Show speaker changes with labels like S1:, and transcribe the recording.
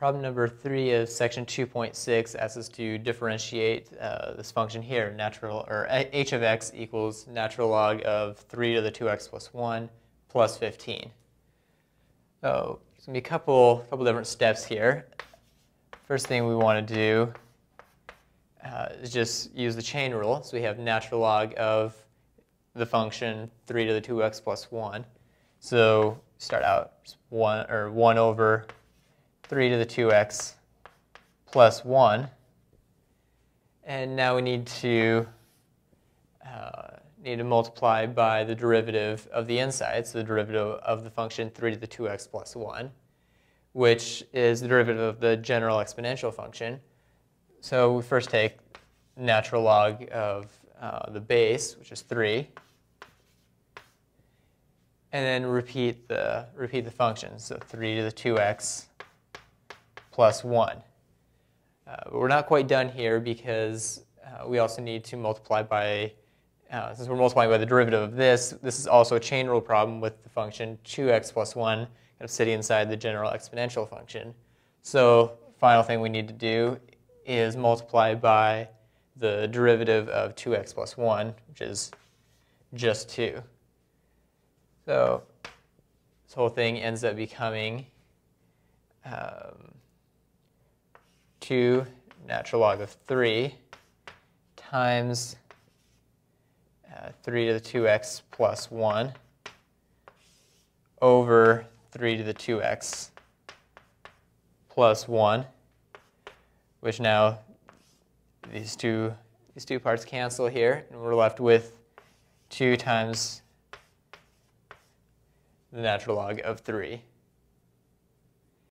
S1: Problem number three of section 2.6 asks us to differentiate uh, this function here, natural, or h of x equals natural log of 3 to the 2x plus 1 plus 15. So there's going to be a couple, couple different steps here. First thing we want to do uh, is just use the chain rule. So we have natural log of the function 3 to the 2x plus 1. So start out 1, or 1 over 3 to the 2x plus 1. And now we need to uh, need to multiply by the derivative of the inside, so the derivative of the function 3 to the 2x plus 1, which is the derivative of the general exponential function. So we first take natural log of uh, the base, which is 3, and then repeat the, repeat the function. So 3 to the 2x plus 1. Uh, we're not quite done here because uh, we also need to multiply by, uh, since we're multiplying by the derivative of this, this is also a chain rule problem with the function 2x plus 1 kind of sitting inside the general exponential function. So final thing we need to do is multiply by the derivative of 2x plus 1, which is just 2. So this whole thing ends up becoming um, 2 natural log of 3 times uh, 3 to the 2x plus 1 over 3 to the 2x plus 1, which now these two, these two parts cancel here, and we're left with 2 times the natural log of 3.